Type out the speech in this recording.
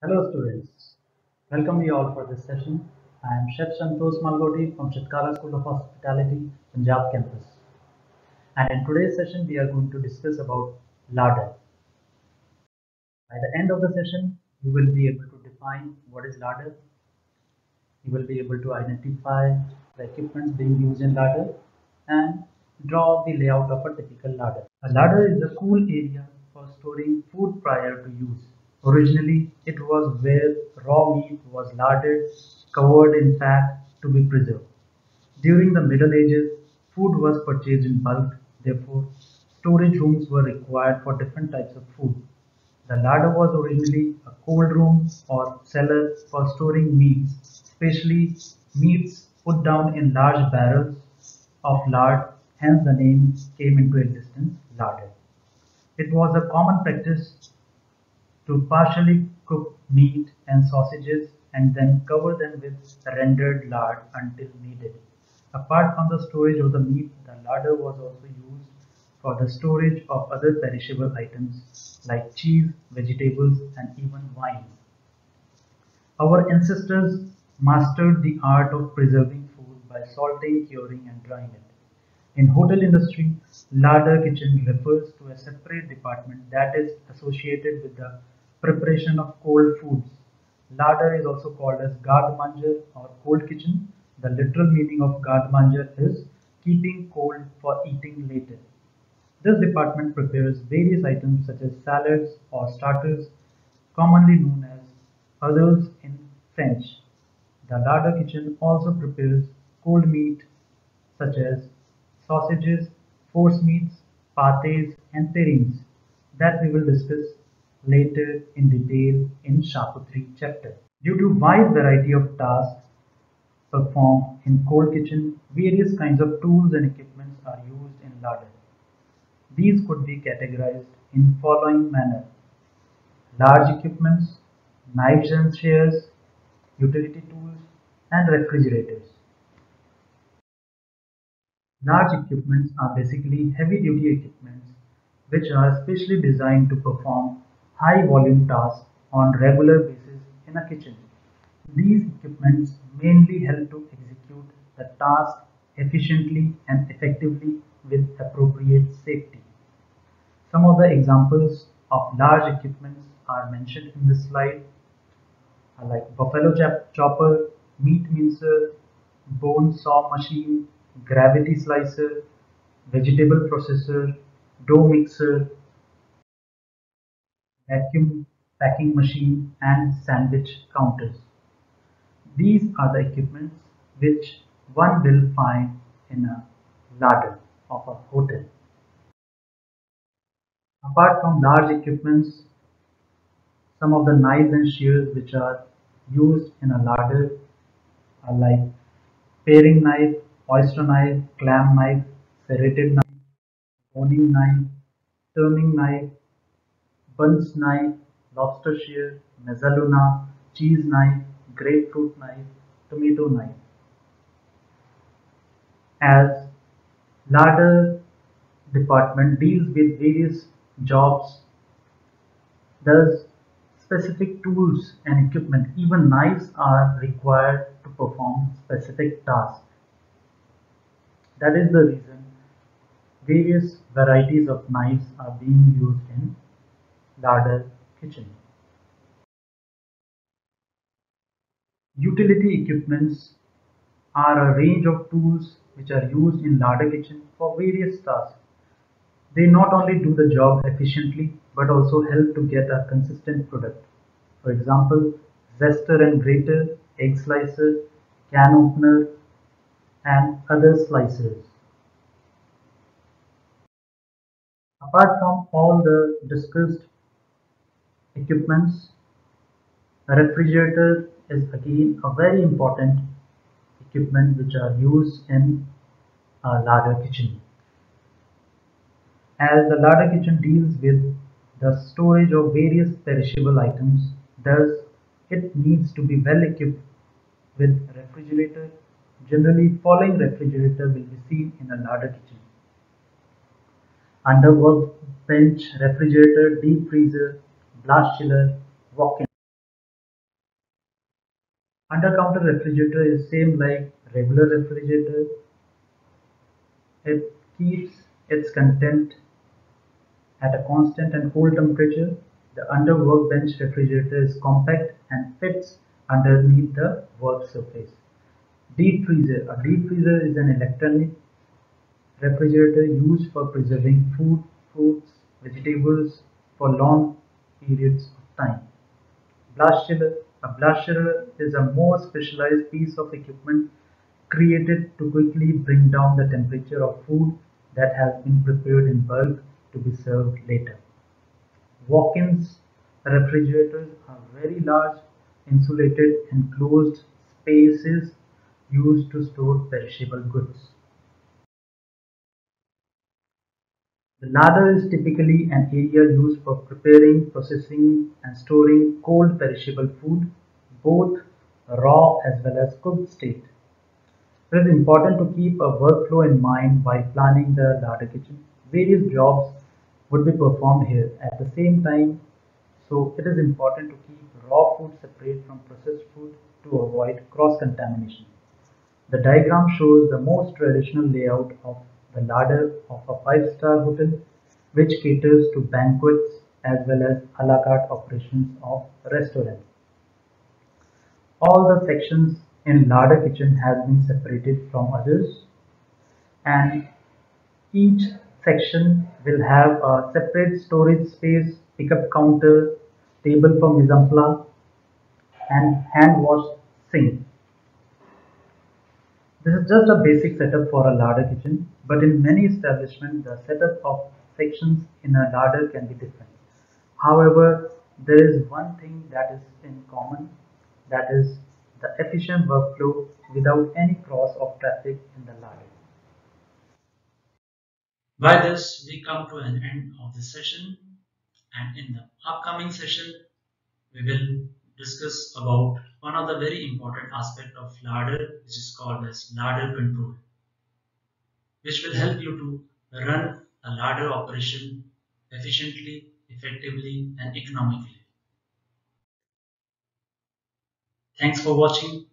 Hello students, welcome you all for this session. I am Chef Santosh Malgoti from Chitkara School of Hospitality, Punjab campus. And in today's session, we are going to discuss about larder. By the end of the session, you will be able to define what is larder. You will be able to identify the equipments being used in larder and draw the layout of a typical larder. A larder is a cool area for storing food prior to use. Originally, it was where raw meat was larded, covered in fat to be preserved. During the Middle Ages, food was purchased in bulk, therefore, storage rooms were required for different types of food. The larder was originally a cold room or cellar for storing meats, especially meats put down in large barrels of lard, hence the name came into existence, larder. It was a common practice to partially cook meat and sausages and then cover them with rendered lard until needed. Apart from the storage of the meat, the larder was also used for the storage of other perishable items like cheese, vegetables, and even wine. Our ancestors mastered the art of preserving food by salting, curing, and drying it. In hotel industry, larder kitchen refers to a separate department that is associated with the preparation of cold foods. Larder is also called as Garde Manger or cold kitchen. The literal meaning of Garde Manger is keeping cold for eating later. This department prepares various items such as salads or starters, commonly known as hors d'oeuvres in French. The larder kitchen also prepares cold meat such as sausages, forcemeats, pates, and terrines that we will discuss later in detail in Charcuterie chapter. Due to wide variety of tasks performed in cold kitchen, various kinds of tools and equipments are used in larder. These could be categorized in following manner. Large equipments, knives and shears, utility tools, and refrigerators. Large equipments are basically heavy-duty equipments which are specially designed to perform high-volume tasks on regular basis in a kitchen. These equipments mainly help to execute the task efficiently and effectively with appropriate safety. Some of the examples of large equipments are mentioned in this slide like buffalo chopper, meat mincer, bone saw machine, gravity slicer, vegetable processor, dough mixer, vacuum packing machine and sandwich counters. These are the equipments which one will find in a larder of a hotel. Apart from large equipments, some of the knives and shears which are used in a larder are like paring knife, oyster knife, clam knife, serrated knife, boning knife, turning knife, bunce knife, lobster shear, mezzaluna, cheese knife, grapefruit knife, tomato knife. As larder department deals with various jobs, thus specific tools and equipment, even knives are required to perform specific tasks. That is the reason various varieties of knives are being used in larder kitchen. Utility equipments are a range of tools which are used in larder kitchen for various tasks. They not only do the job efficiently but also help to get a consistent product. For example, zester and grater, egg slicer, can opener, and other slicers. Apart from all the discussed equipments, a refrigerator is again a very important equipment which are used in a larder kitchen. As the larder kitchen deals with the storage of various perishable items, thus it needs to be well equipped with refrigerator. Generally, following refrigerator will be seen in a larder kitchen. Under workbench, refrigerator, deep freezer, blast chiller, walk-in Under counter refrigerator is same like regular refrigerator. It keeps its content at a constant and cool temperature. The under workbench refrigerator is compact and fits underneath the work surface. Deep freezer. A deep freezer is an electronic refrigerator used for preserving food, fruits, vegetables for long periods of time. Blast chiller. A blast chiller is a more specialized piece of equipment created to quickly bring down the temperature of food that has been prepared in bulk to be served later. Walk-ins refrigerators are very large, insulated, enclosed spaces used to store perishable goods. The larder is typically an area used for preparing, processing, and storing cold perishable food, both raw as well as cooked state. It is important to keep a workflow in mind while planning the larder kitchen. Various jobs would be performed here at the same time, so it is important to keep raw food separate from processed food to avoid cross-contamination. The diagram shows the most traditional layout of the larder of a five-star hotel which caters to banquets as well as a la carte operations of restaurants. All the sections in larder kitchen has been separated from others and each section will have a separate storage space, pickup counter, table for mise en place and hand wash sink. This is just a basic setup for a larder kitchen, but in many establishments, the setup of sections in a larder can be different. However, there is one thing that is in common, that is the efficient workflow without any cross of traffic in the larder. By this, we come to an end of the session and in the upcoming session, we will discuss about one of the very important aspect of larder which is called as larder control which will help you to run a larder operation efficiently, effectively and economically. Thanks for watching.